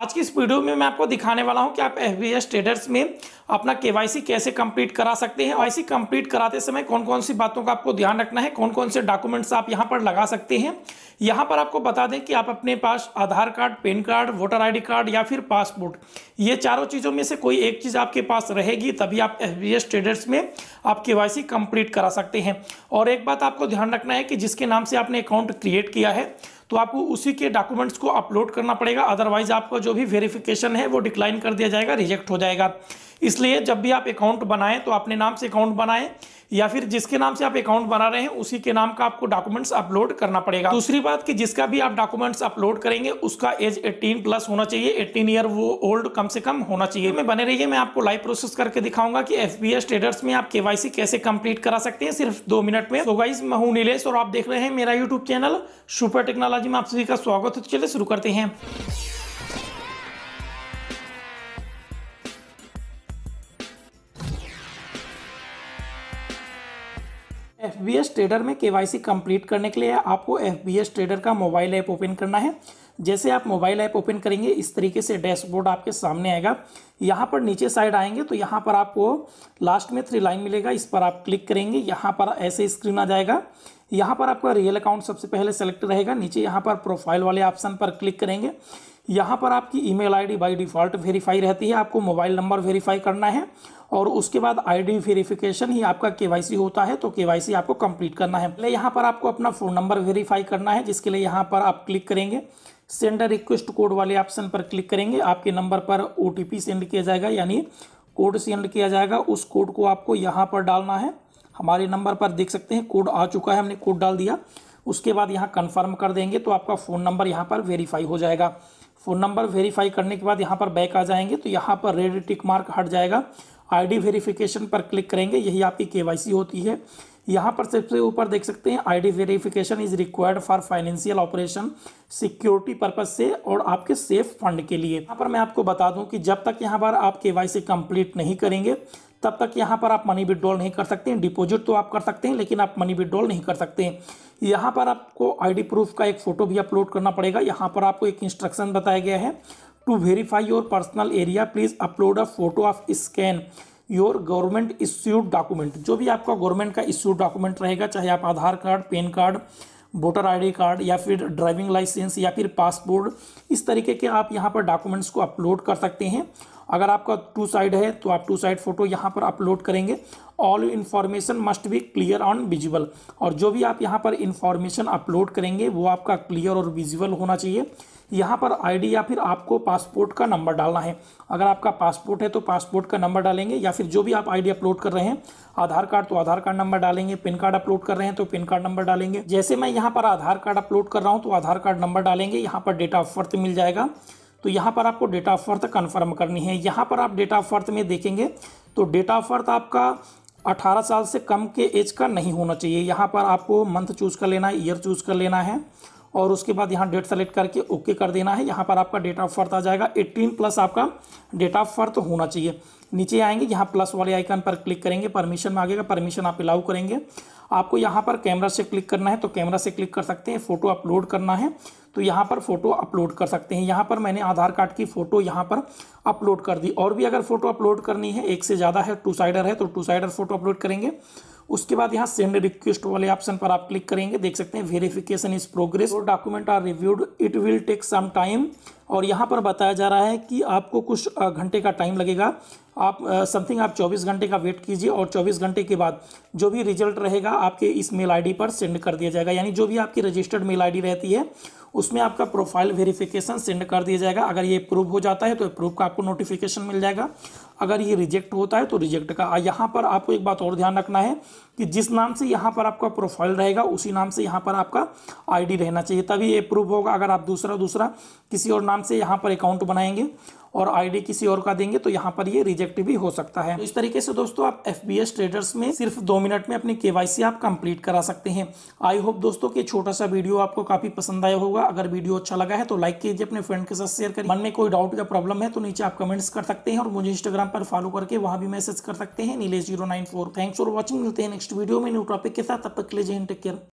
आज की इस वीडियो में मैं आपको दिखाने वाला हूँ कि आप एफ़ बी ट्रेडर्स में अपना केवाईसी कैसे कंप्लीट करा सकते हैं। केवाईसी कंप्लीट कराते समय कौन कौन सी बातों का आपको ध्यान रखना है कौन कौन से डॉक्यूमेंट्स आप यहाँ पर लगा सकते हैं। यहाँ पर आपको बता दें कि आप अपने पास Aadhaar card, PAN card, voter ID card या फिर पासपोर्ट, ये चारों चीज़ों में से कोई एक चीज़ आपके पास रहेगी, तभी आप एफ़ ट्रेडर्स में आप के वाई कंप्लीट करा सकते हैं। और एक बात आपको ध्यान रखना है कि जिसके नाम से आपने अकाउंट क्रिएट किया है तो आपको उसी के डॉक्यूमेंट्स को अपलोड करना पड़ेगा। अदरवाइज़ आपका जो भी वेरिफिकेशन है, वो डिक्लाइन कर दिया जाएगा रिजेक्ट हो जाएगा। इसलिए जब भी आप अकाउंट बनाएँ तो अपने नाम से अकाउंट बनाएँ, या फिर जिसके नाम से आप अकाउंट बना रहे हैं, उसी के नाम का आपको डॉक्यूमेंट्स अपलोड करना पड़ेगा। दूसरी बात कि जिसका भी आप डॉक्यूमेंट्स अपलोड करेंगे, उसका एज 18 प्लस होना चाहिए। 18 ईयर वो ओल्ड कम से कम होना चाहिए। मैं बने रहिए, मैं आपको लाइव प्रोसेस करके दिखाऊँगा कि एफ़ बी ट्रेडर्स में आप केवाईसी कैसे कंप्लीट करा सकते हैं सिर्फ़ दो मिनट में। तो गाइज़ मैं हूँ नीलेश और आप देख रहे हैं मेरा यूट्यूब चैनल सुपर टेक्नोलॉजी में आप सभी का स्वागत। है चलिए शुरू करते हैं। एफ़ बी एस ट्रेडर में के वाई सी कंप्लीट करने के लिए आपको एफ़ बी एस ट्रेडर का मोबाइल ऐप ओपन करना है। जैसे आप मोबाइल ऐप ओपन करेंगे, इस तरीके से डैशबोर्ड आपके सामने आएगा। यहाँ पर नीचे साइड आएँगे तो यहाँ पर आपको लास्ट में थ्री लाइन मिलेगा, इस पर आप क्लिक करेंगे, यहाँ पर ऐसे स्क्रीन आ जाएगा। यहाँ पर आपका रियल अकाउंट सबसे पहले सेलेक्ट रहेगा, नीचे यहाँ पर प्रोफ़ाइल वाले ऑप्शन पर क्लिक करेंगे। यहाँ पर आपकी email ID by default verify रहती है, आपको मोबाइल नंबर वेरीफाई करना है, और उसके बाद आईडी वेरिफिकेशन ही आपका केवाईसी होता है तो केवाईसी आपको कंप्लीट करना है। पहले यहाँ पर आपको अपना फ़ोन नंबर वेरीफाई करना है, जिसके लिए यहाँ पर आप क्लिक करेंगे। सेंडर रिक्वेस्ट कोड वाले ऑप्शन पर क्लिक करेंगे। आपके नंबर पर ओटीपी सेंड किया जाएगा, यानी कोड सेंड किया जाएगा। उस कोड को आपको यहाँ पर डालना है। हमारे नंबर पर देख सकते हैं, कोड आ चुका है, हमने कोड डाल दिया। उसके बाद यहाँ कन्फर्म कर देंगे तो आपका फ़ोन नंबर यहाँ पर वेरीफाई हो जाएगा। फ़ोन नंबर वेरीफाई करने के बाद यहाँ पर बैक आ जाएँगे तो यहाँ पर रेड टिक मार्क हट जाएगा। आईडी वेरिफिकेशन पर क्लिक करेंगे, यही आपकी केवाईसी होती है। यहाँ पर सबसे ऊपर देख सकते हैं ID verification is required for financial operation security purpose से और आपके सेफ़ फंड के लिए। यहाँ पर मैं आपको बता दूँ कि जब तक यहाँ पर आप के कंप्लीट नहीं करेंगे तब तक यहाँ पर आप मनी विड्रॉल नहीं कर सकते हैं डिपॉजिट तो आप कर सकते हैं, लेकिन आप मनी विड्रॉल नहीं कर सकते। हैं यहाँ पर आपको आईडी प्रूफ का एक फ़ोटो भी अपलोड करना पड़ेगा। यहाँ पर आपको एक इंस्ट्रक्शन बताया गया है to verify your personal area please upload a photo of scan your government issued document जो भी आपका गवर्नमेंट का इश्यूड डॉक्यूमेंट रहेगा, चाहे आप Aadhaar card, PAN card voter ID card या फिर ड्राइविंग लाइसेंस या फिर पासपोर्ट इस तरीके के आप यहाँ पर डॉक्यूमेंट्स को अपलोड कर सकते हैं। अगर आपका टू साइड है तो आप टू साइड फ़ोटो यहाँ पर अपलोड करेंगे। All information must be clear on visible और जो भी आप यहाँ पर इन्फॉर्मेशन अपलोड करेंगे, वो आपका क्लियर और विजिबल होना चाहिए। यहाँ पर आईडी या फिर आपको पासपोर्ट का नंबर डालना है। अगर आपका पासपोर्ट है तो पासपोर्ट का नंबर डालेंगे या फिर जो भी आप आईडी अपलोड कर रहे हैं, आधार कार्ड तो आधार कार्ड नंबर डालेंगे। पिन कार्ड अपलोड कर रहे हैं तो पिन कार्ड नंबर डालेंगे। जैसे मैं यहाँ पर आधार कार्ड अपलोड कर रहा हूँ तो आधार कार्ड नंबर डालेंगे। यहाँ पर डेट ऑफ़ बर्थ मिल जाएगा। तो यहाँ पर आपको डेट ऑफ़ बर्थ कन्फर्म करनी है। यहाँ पर आप डेट ऑफ़ बर्थ में देखेंगे तो डेट ऑफ़ बर्थ आपका 18 साल से कम के एज का नहीं होना चाहिए। यहाँ पर आपको मंथ चूज़ कर लेना है ईयर चूज़ कर लेना है। और उसके बाद यहाँ डेट सेलेक्ट करके ओके कर देना है। यहाँ पर आपका डेट ऑफ़ बर्थ आ जाएगा। 18 प्लस आपका डेट ऑफ़ बर्थ होना चाहिए। नीचे आएँगे, यहाँ प्लस वाले आइकन पर क्लिक करेंगे। परमिशन मांगेगा परमिशन आप अलाउ करेंगे। आपको यहाँ पर कैमरा से क्लिक करना है तो कैमरा से क्लिक कर सकते हैं। फ़ोटो अपलोड करना है तो यहाँ पर फ़ोटो अपलोड कर सकते हैं। यहाँ पर मैंने आधार कार्ड की फ़ोटो यहाँ पर अपलोड कर दी। और भी अगर फ़ोटो अपलोड करनी है, एक से ज़्यादा है टू साइडर है तो टू साइडर फ़ोटो अपलोड करेंगे। उसके बाद यहाँ सेंड रिक्वेस्ट वाले ऑप्शन पर आप क्लिक करेंगे, देख सकते हैं वेरिफिकेशन इज़ प्रोग्रेस और document are reviewed it will take some time और यहाँ पर बताया जा रहा है कि आपको कुछ घंटे का टाइम लगेगा। आप समथिंग आप 24 घंटे का वेट कीजिए और 24 घंटे के बाद जो भी रिज़ल्ट रहेगा आपके इस मेल आईडी पर सेंड कर दिया जाएगा। यानी जो भी आपकी रजिस्टर्ड मेल आईडी रहती है, उसमें आपका प्रोफ़ाइल वेरिफिकेशन सेंड कर दिया जाएगा। अगर ये अप्रूव हो जाता है तो अप्रूव का आपको नोटिफिकेशन मिल जाएगा। अगर ये रिजेक्ट होता है तो रिजेक्ट का। यहाँ पर आपको एक बात और ध्यान रखना है कि जिस नाम से यहाँ पर आपका प्रोफ़ाइल रहेगा, उसी नाम से यहाँ पर आपका आईडी रहना चाहिए, तभी ये अप्रूव होगा। अगर आप दूसरा दूसरा किसी और नाम से यहाँ पर अकाउंट बनाएँगे और आईडी किसी और का देंगे तो यहाँ पर ये रिजेक्ट भी हो सकता है। तो इस तरीके से दोस्तों आप एफबीएस ट्रेडर्स में सिर्फ़ दो मिनट में अपनी के आप कंप्लीट करा सकते हैं। आई होप दोस्तों की छोटा सा वीडियो आपको काफ़ी पसंद आया होगा। अगर वीडियो अच्छा लगा है तो लाइक कीजिए, अपने फ्रेंड के साथ शेयर करिए। मन में कोई डाउट या प्रॉब्लम है तो नीचे आप कमेंट्स कर सकते हैं और मुझे इंस्टाग्राम पर फॉलो करके वहाँ भी मैसेज कर सकते हैं। Nilesh zero nine four thanks for watching मिलते हैं नेक्स्ट वीडियो में न्यू टॉपिक के साथ। तब तक के लिए टेक केयर